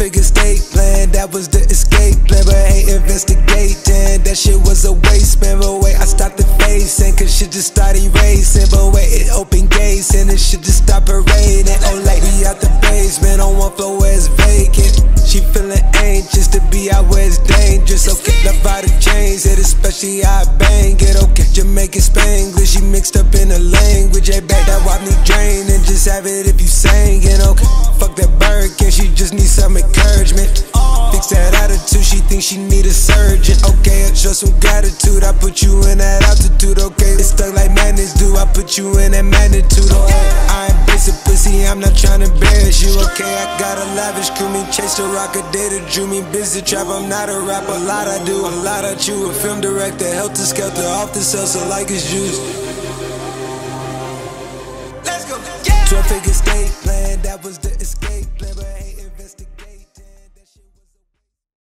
figure state plan, that was the escape plan. But ain't investigating, that shit was a waste, man. But wait, I stopped the facing, cause shit just started racing. But wait, it opened gates, and it shit just stopped parading. Oh, lady out the basement, on one floor where it's vacant. She feeling anxious to be out where it's dangerous. Okay, love out the chains, it especially I bang it. Okay, Jamaican Spanglish, she mixed up in the language. Hey, back that wipe me drain and just have it if you singing. Okay, fuck that bird, can she just need some encouragement? Fix that attitude, she thinks she need a surgeon. Okay, I show some gratitude, I put you in that altitude. Okay, it's stuck like madness do, I put you in that magnitude. I embrace a pussy, I'm not trying to embarrass you. Okay, I got a lavish crew, me chase the rock, a data drew me busy trap. I'm not a rapper, a lot I do, a lot I chew. A film director, Help helter skelter, off the cells, so like it's juice. Let's go. Yeah. 12 figure state plan, that was the